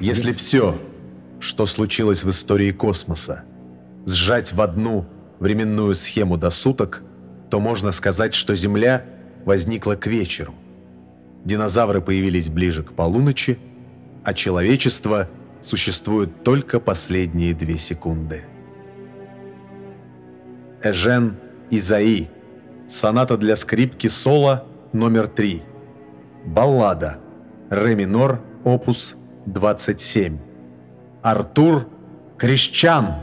Если все, что случилось в истории космоса, сжать в одну временную схему до суток, то можно сказать, что Земля возникла к вечеру. Динозавры появились ближе к полуночи, а человечество существует только последние две секунды. Эжен Изаи. Соната для скрипки соло номер 3. Баллада. Ре минор, опус 27. Артур Крещан.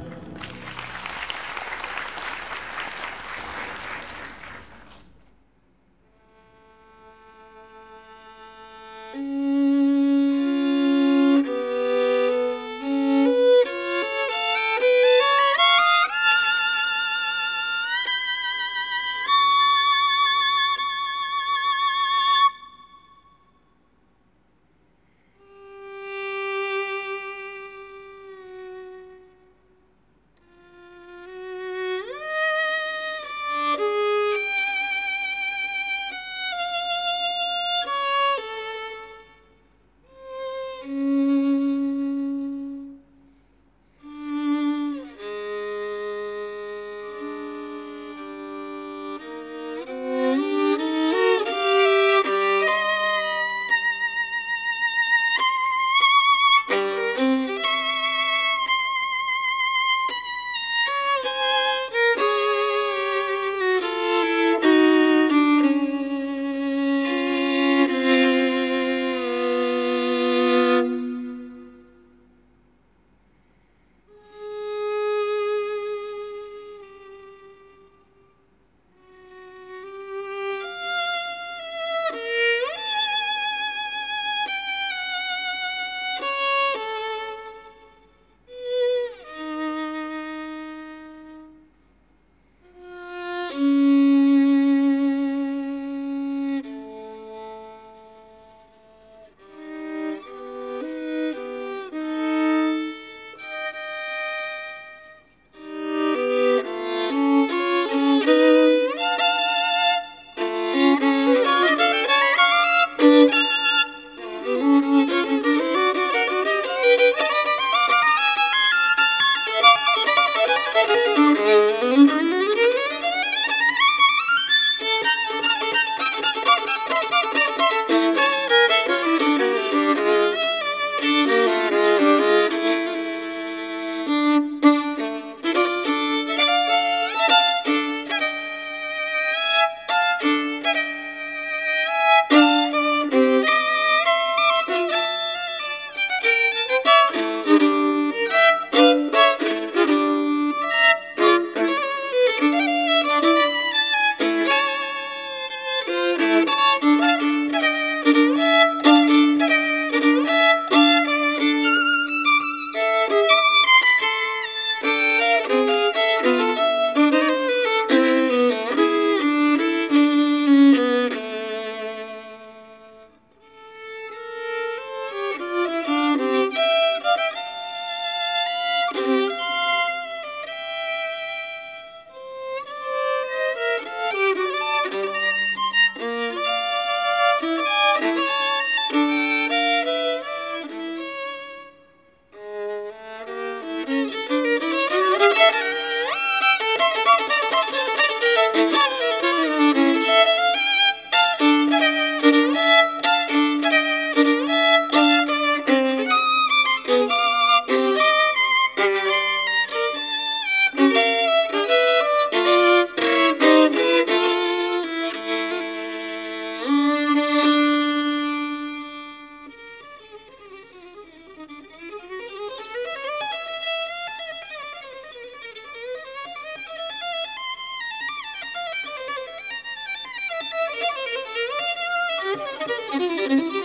Música